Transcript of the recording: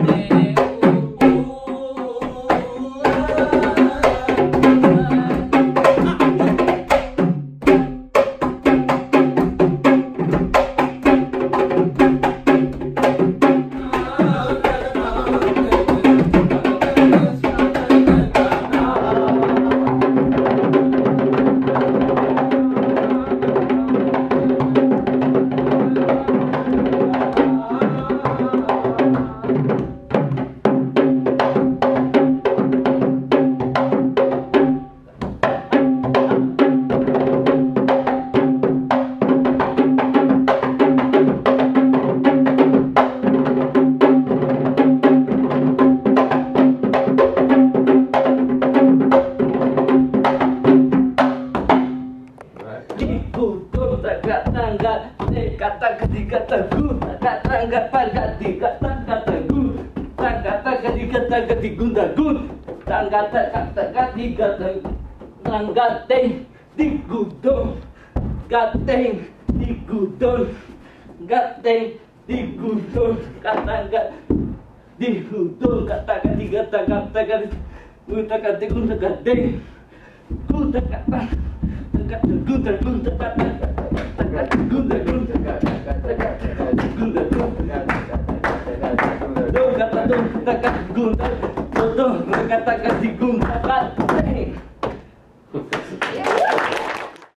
Amen. kata ketiga teguh kata kata ketiga kata teguh kata ketiga kata ketiga teguh kata kata ketiga tanggateng digudon gateng digudon gateng digudon kata kata dihudul katakan digata katakan guta kata guta kata guta kata tekat guta guta kata tekat guta guta kata tekat guta guta kata dong kata dong tekat guta dong kata kata digunta kata